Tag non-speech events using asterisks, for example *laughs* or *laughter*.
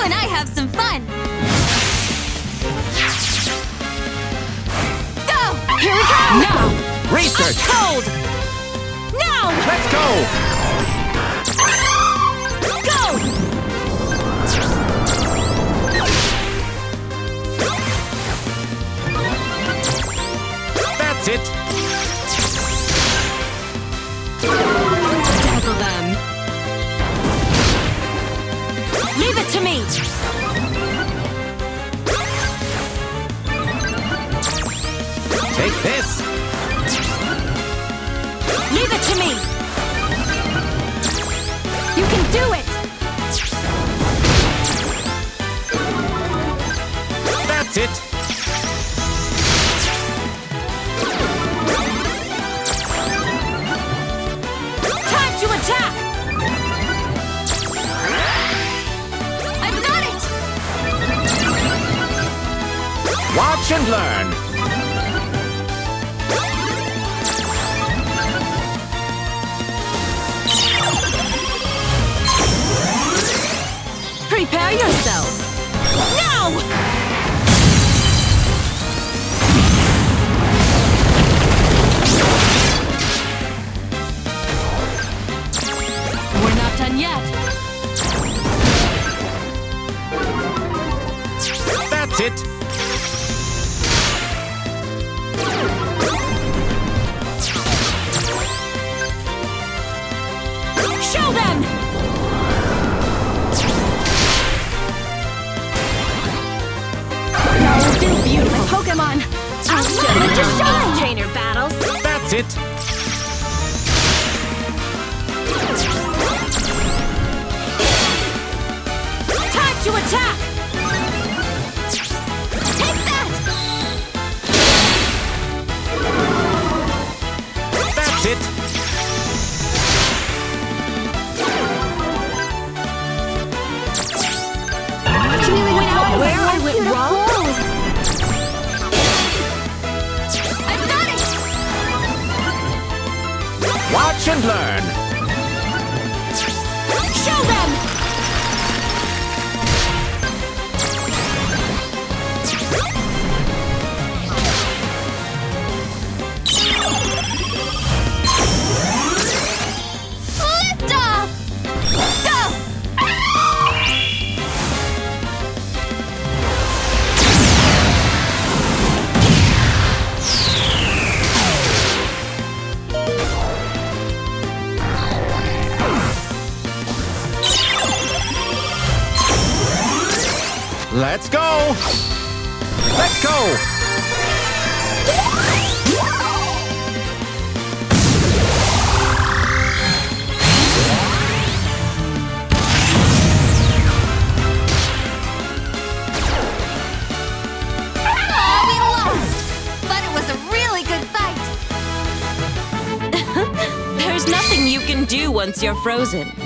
have some fun! Go! Here we go! Now! Research! Cold! Now! Let's! Go! It to me! Take this! Leave it to me! You can do it! That's it! Watch and learn! Prepare yourself! Now! We're not done yet! That's it! It! Time to attack! And learn! Show them! Let's go! Let's go! Oh, we lost! But it was a really good fight! *laughs* There's nothing you can do once you're frozen.